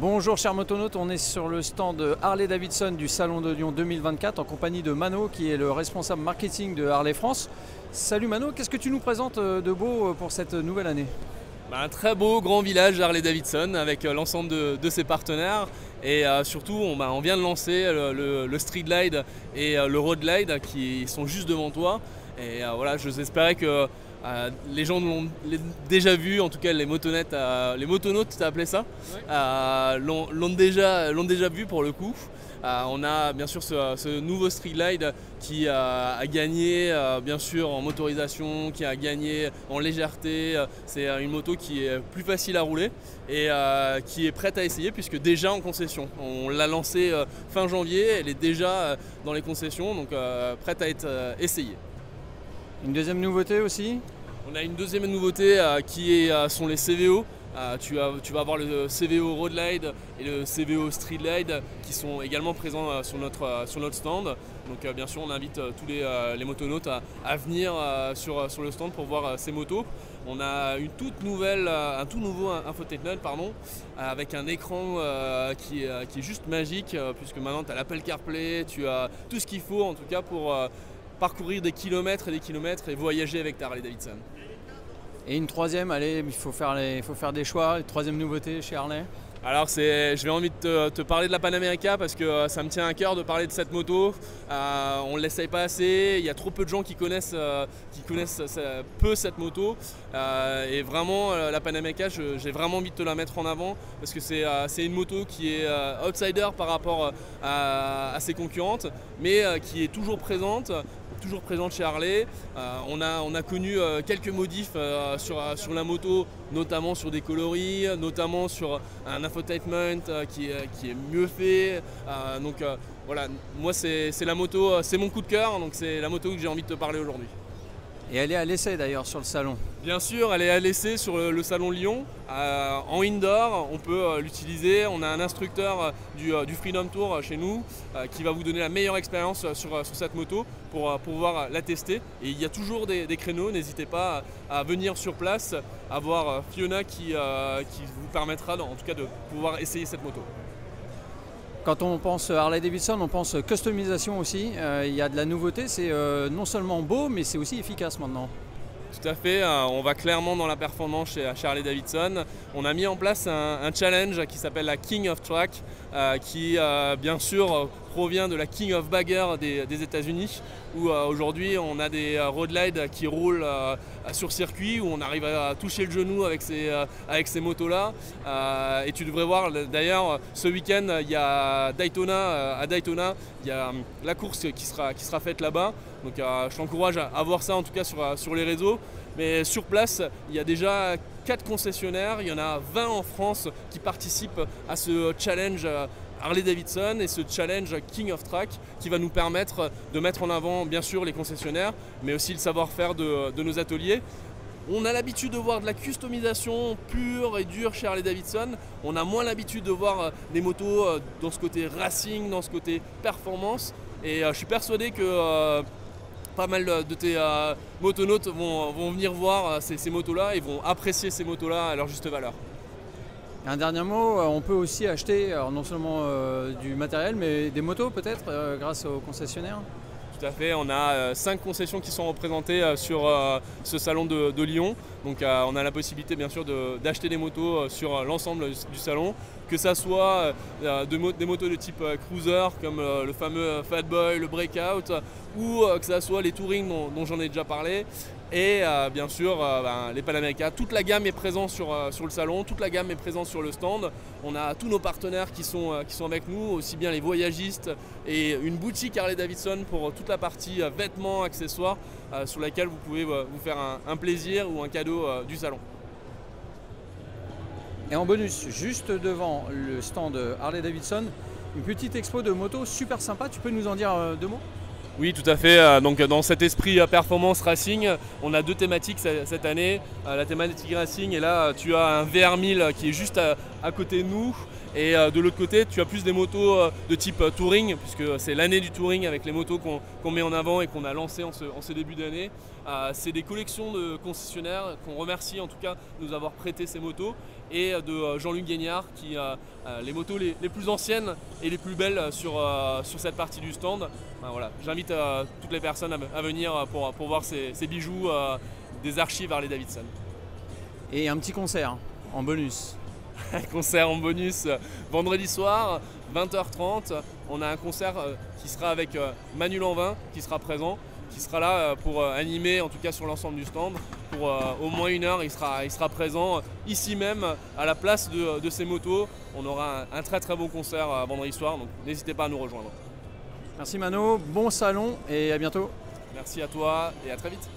Bonjour chers motonautes, on est sur le stand Harley Davidson du Salon de Lyon 2024 en compagnie de Mano qui est le responsable marketing de Harley France. Salut Mano, qu'est-ce que tu nous présentes euh, de beau euh, pour cette nouvelle année? Bah, un très beau grand village Harley Davidson avec euh, l'ensemble de, ses partenaires. Et surtout on, bah, on, vient de lancer le, Street Glide et le Road Glide qui sont juste devant toi. Et voilà je espérais que euh, les gens l'ont déjà vu, en tout cas les motonettes, euh, les motonautes, tu as appelé ça, euh, l'ont déjà, déjà vu pour le coup. on a bien sûr ce, nouveau Street Glide qui a gagné bien sûr en motorisation, qui a gagné en légèreté. C'est une moto qui est plus facile à rouler et qui est prête à essayer puisque déjà en concession. On l'a lancée fin janvier, elle est déjà dans les concessions, donc prête à être essayée. Une deuxième nouveauté aussi On a une deuxième nouveauté euh, qui euh, sont les CVO. Euh, tu, vas avoir le CVO Road et le CVO Street qui sont également présents sur, notre, stand. Donc bien sûr on invite tous les, motonautes à, venir sur, le stand pour voir ces motos. On a une toute nouvelle, un tout nouveau infotainment pardon, avec un écran qui, est juste magique puisque maintenant tu as l'Apple CarPlay, tu as tout ce qu'il faut en tout cas pour parcourir des kilomètres et des kilomètres et voyager avec ta Harley Davidson. Et une troisième, allez, il faut faire, il faut faire des choix, une troisième nouveauté chez Harley alors je vais envie de te, parler de la Panamerica parce que euh, ça me tient à cœur de parler de cette moto. Euh, on ne l'essaye pas assez, il y a trop peu de gens qui connaissent, euh, qui connaissent peu cette moto. et vraiment la Panamerica, j'ai vraiment envie de te la mettre en avant parce que c'est une moto qui est outsider par rapport à, ses concurrentes, mais qui est toujours présente, présente chez Harley. Euh, on, a, on, a, connu euh, quelques modifs euh, sur, sur, la moto, notamment sur des coloris, notamment sur un infotainment qui, qui, est mieux fait. donc voilà, moi c'est la moto, c'est mon coup de cœur, donc c'est la moto que j'ai envie de te parler aujourd'hui. Et elle est à l'essai d'ailleurs sur le salon. Bien sûr, elle est à l'essai sur le, salon Lyon. Euh, en indoor, on peut euh, l'utiliser. On a un instructeur euh, du, Freedom Tour chez nous qui va vous donner la meilleure expérience sur, cette moto pour, pouvoir la tester. Et il y a toujours des, créneaux, n'hésitez pas à, venir sur place, à voir Fiona qui, qui vous permettra en tout cas de pouvoir essayer cette moto. Quand on pense Harley Davidson, on pense customisation aussi. Euh, il y a de la nouveauté, c'est euh, non seulement beau, mais c'est aussi efficace maintenant. Tout à fait, euh, on va clairement dans la performance chez Harley Davidson. On a mis en place un, challenge qui s'appelle la King of Track, qui bien sûr provient de la King of Bagger des, États-Unis, où aujourd'hui on a des road qui roulent sur circuit où on arrive à toucher le genou avec ces, euh, ces motos-là. Euh, et tu devrais voir, d'ailleurs, ce week-end, il y a Daytona, euh, à Daytona, il y a la course qui sera, qui sera faite là-bas. Donc je t'encourage à, voir ça en tout cas sur, sur les réseaux. Mais sur place, il y a déjà 4 concessionnaires, il y en a 20 en France qui participent à ce challenge Harley Davidson et ce challenge King of Track qui va nous permettre de mettre en avant bien sûr les concessionnaires mais aussi le savoir-faire de, nos ateliers. On a l'habitude de voir de la customisation pure et dure chez Harley Davidson. On a moins l'habitude de voir euh, des motos euh, dans ce côté racing, dans ce côté performance. Et euh, je suis persuadé que pas mal de tes motonautes vont, venir voir ces, ces motos-là et vont apprécier ces motos-là à leur juste valeur. Un dernier mot, euh, on peut aussi acheter non seulement euh, du matériel, mais des motos peut-être euh, grâce aux concessionnaires? Tout à fait, on a cinq concessions qui sont représentées sur ce salon de, Lyon. Donc on a la possibilité bien sûr d'acheter des motos sur l'ensemble du salon, que ça soit des motos de type cruiser comme le fameux Fat Boy, le Breakout, ou que ça soit les touring dont j'en ai déjà parlé, et euh, bien sûr, euh, ben, les Panamérica, toute la gamme est présente sur, euh, sur, le salon, toute la gamme est présente sur le stand. On a tous nos partenaires qui sont, qui sont avec nous, aussi bien les voyagistes et une boutique Harley Davidson pour toute la partie vêtements, accessoires, sur laquelle vous pouvez vous faire un, plaisir ou un cadeau du salon. Et en bonus, juste devant le stand Harley Davidson, une petite expo de moto super sympa. Tu peux nous en dire deux mots? Oui, tout à fait. Euh, donc dans cet esprit euh, performance racing, on a deux thématiques cette année. Euh, la thématique racing, et là tu as un VR1000 qui est juste à, côté de nous. Et de l'autre côté, tu as plus des motos de type touring, puisque c'est l'année du touring avec les motos qu'on met en avant et qu'on a lancé en ce, début d'année. c'est des collections de concessionnaires qu'on remercie en tout cas de nous avoir prêté ces motos. Et de Jean-Luc Guignard qui a les motos les, plus anciennes et les plus belles sur, sur cette partie du stand. voilà. J'invite toutes les personnes à, venir pour, pour voir ces, ces bijoux des archives Harley Davidson. Et un petit concert en bonus. un concert en bonus vendredi soir, 20h30. On a un concert qui sera avec Manu Lanvin qui sera présent qui sera là euh, pour euh, animer, en tout cas sur l'ensemble du stand. Pour euh, au moins une heure, il sera, il sera présent ici même, à la place de, de ces motos. On aura un, très très beau concert vendredi soir, donc n'hésitez pas à nous rejoindre. Merci Mano, bon salon et à bientôt. Merci à toi et à très vite.